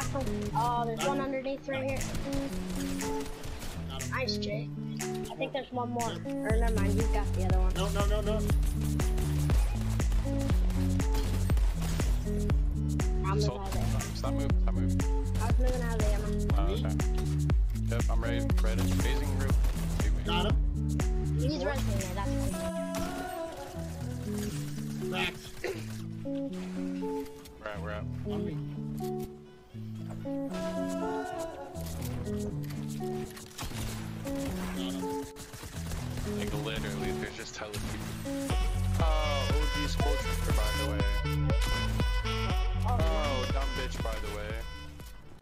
Oh, there's one underneath right here. Mm. Nice, Jay. I think there's one more. Or never mind, you got the other one. No, no, no, no. I'm moving Sold. out. Stop moving. Stop moving. I was moving out of the ammo. Oh, okay. Yep, I'm ready. Ready. Phasing route. Wait, wait. Got him. He's resting there, that's fine. Cracked. Right, we're out. On me. literally, they're just telling people.